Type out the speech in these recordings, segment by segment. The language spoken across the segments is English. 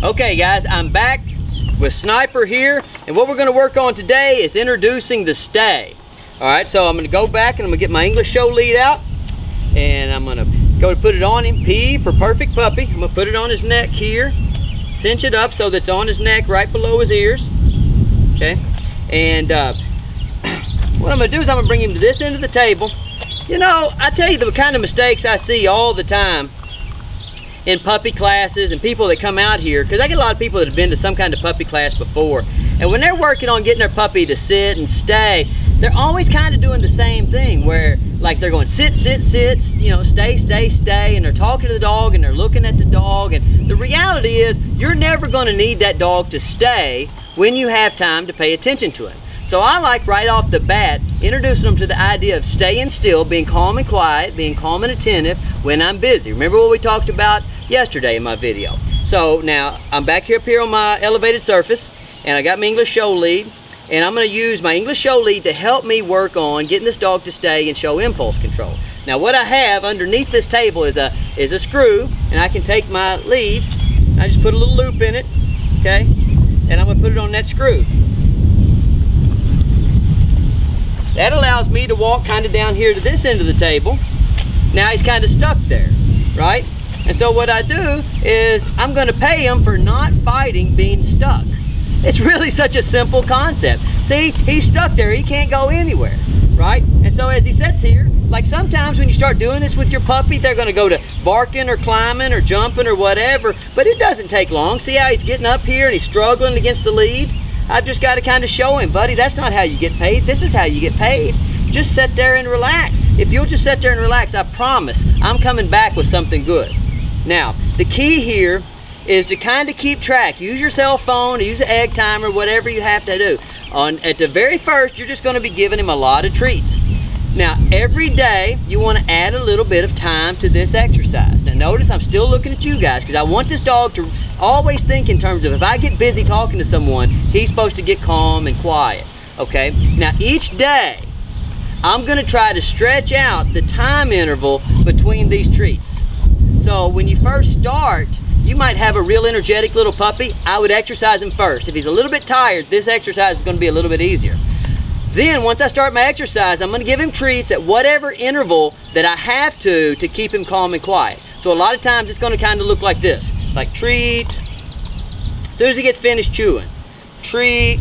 Okay guys, I'm back with Sniper here, and what we're gonna work on today is introducing the stay. All right, so I'm gonna go back and I'm gonna get my English show lead out, and I'm gonna go to put it on him, P for perfect puppy. I'm gonna put it on his neck here, cinch it up so that's on his neck right below his ears, okay? And uh, what I'm gonna do is I'm gonna bring him to this end of the table. You know, I tell you the kind of mistakes I see all the time in puppy classes and people that come out here because I get a lot of people that have been to some kind of puppy class before. And when they're working on getting their puppy to sit and stay they're always kind of doing the same thing where like they're going sit sit sit you know stay stay stay and they're talking to the dog and they're looking at the dog. And the reality is you're never going to need that dog to stay when you have time to pay attention to him. So I like right off the bat introducing them to the idea of staying still, being calm and quiet, being calm and attentive when I'm busy. Remember what we talked about yesterday in my video. So now I'm back here up here on my elevated surface and I got my English show lead and I'm going to use my English show lead to help me work on getting this dog to stay and show impulse control. Now what I have underneath this table is a is a screw and I can take my lead I just put a little loop in it okay and I'm going to put it on that screw That allows me to walk kind of down here to this end of the table. Now he's kind of stuck there, right? And so what I do is I'm gonna pay him for not fighting being stuck. It's really such a simple concept. See, he's stuck there, he can't go anywhere, right? And so as he sits here, like sometimes when you start doing this with your puppy, they're gonna go to barking or climbing or jumping or whatever, but it doesn't take long. See how he's getting up here and he's struggling against the lead? I've just got to kind of show him, buddy, that's not how you get paid. This is how you get paid. Just sit there and relax. If you'll just sit there and relax, I promise I'm coming back with something good. Now, the key here is to kind of keep track. Use your cell phone, use an egg timer, whatever you have to do. On At the very first, you're just going to be giving him a lot of treats. Now, every day, you want to add a little bit of time to this exercise. Now, notice I'm still looking at you guys because I want this dog to always think in terms of if I get busy talking to someone, he's supposed to get calm and quiet, okay? Now, each day, I'm going to try to stretch out the time interval between these treats. So, when you first start, you might have a real energetic little puppy. I would exercise him first. If he's a little bit tired, this exercise is going to be a little bit easier. Then once I start my exercise, I'm gonna give him treats at whatever interval that I have to to keep him calm and quiet. So a lot of times it's gonna kind of look like this, like treat, as soon as he gets finished chewing, treat,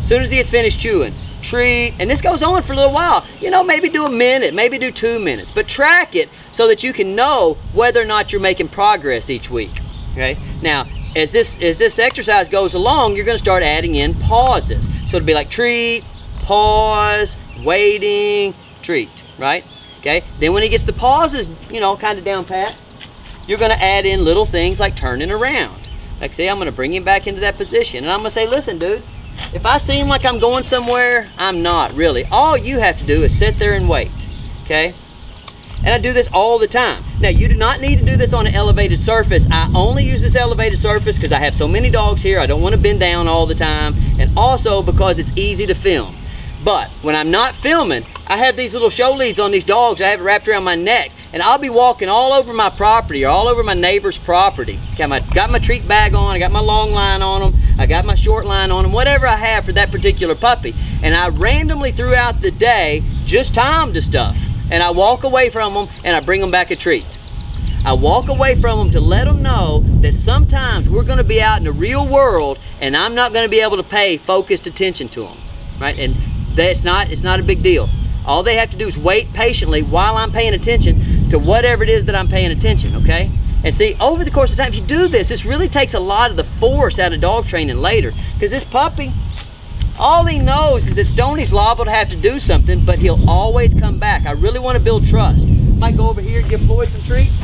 as soon as he gets finished chewing, treat, and this goes on for a little while. You know, maybe do a minute, maybe do two minutes, but track it so that you can know whether or not you're making progress each week, okay? Now, as this, as this exercise goes along, you're gonna start adding in pauses. So it'll be like treat, pause, waiting, treat, right? Okay, then when he gets the pauses, you know, kind of down pat, you're gonna add in little things like turning around. Like say, I'm gonna bring him back into that position and I'm gonna say, listen, dude, if I seem like I'm going somewhere, I'm not really. All you have to do is sit there and wait, okay? And I do this all the time. Now, you do not need to do this on an elevated surface. I only use this elevated surface because I have so many dogs here. I don't want to bend down all the time. And also because it's easy to film. But when I'm not filming, I have these little show leads on these dogs. I have it wrapped around my neck. And I'll be walking all over my property or all over my neighbor's property. Got my, got my treat bag on, I got my long line on them, I got my short line on them, whatever I have for that particular puppy. And I randomly throughout the day just time to stuff and I walk away from them and I bring them back a treat. I walk away from them to let them know that sometimes we're going to be out in the real world and I'm not going to be able to pay focused attention to them, right? And that's not, it's not a big deal. All they have to do is wait patiently while I'm paying attention to whatever it is that I'm paying attention, okay? And see, over the course of time, if you do this, this really takes a lot of the force out of dog training later. Because this puppy, all he knows is that Stonnie's liable to have to do something, but he'll always come back. I really want to build trust. Might go over here and give Floyd some treats.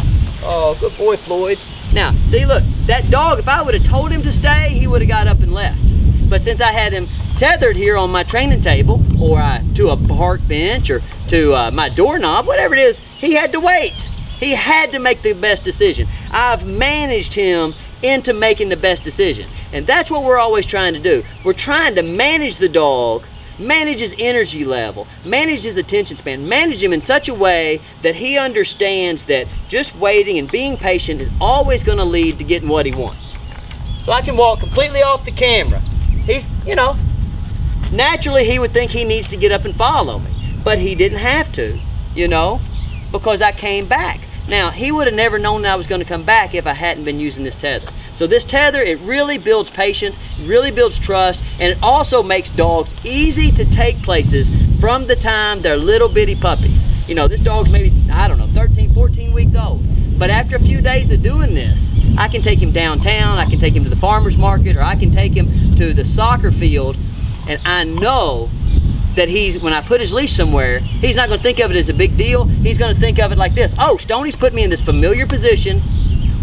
Oh, good boy, Floyd. Now, see, look, that dog, if I would have told him to stay, he would have got up and left. But since I had him tethered here on my training table, or uh, to a park bench, or to uh, my doorknob, whatever it is, he had to wait. He had to make the best decision. I've managed him into making the best decision. And that's what we're always trying to do. We're trying to manage the dog, manage his energy level, manage his attention span, manage him in such a way that he understands that just waiting and being patient is always going to lead to getting what he wants. So I can walk completely off the camera. He's, you know, naturally he would think he needs to get up and follow me, but he didn't have to, you know, because I came back. Now, he would have never known that I was going to come back if I hadn't been using this tether. So this tether, it really builds patience, really builds trust, and it also makes dogs easy to take places from the time they're little bitty puppies. You know, this dog's maybe, I don't know, 13, 14 weeks old. But after a few days of doing this, I can take him downtown, I can take him to the farmer's market, or I can take him to the soccer field, and I know that he's when I put his leash somewhere, he's not going to think of it as a big deal. He's going to think of it like this: Oh, Stonnie's put me in this familiar position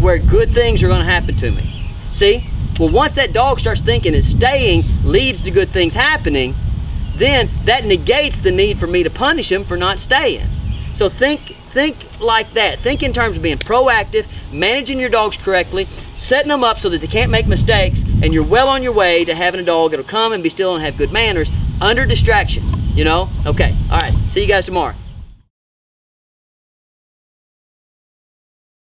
where good things are going to happen to me. See? Well, once that dog starts thinking that staying leads to good things happening, then that negates the need for me to punish him for not staying. So think think like that. Think in terms of being proactive, managing your dogs correctly, setting them up so that they can't make mistakes, and you're well on your way to having a dog that'll come and be still and have good manners under distraction. You know? Okay. All right. See you guys tomorrow.